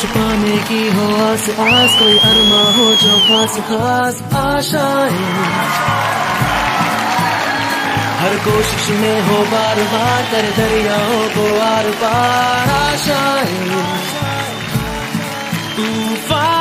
छुपाने की हो आस आस कोई अरमा हो जो खास खास आशाएँ हर कोशिश में हो बार बार कर दरियाओं को आर पार आशाएँ तूफ़ान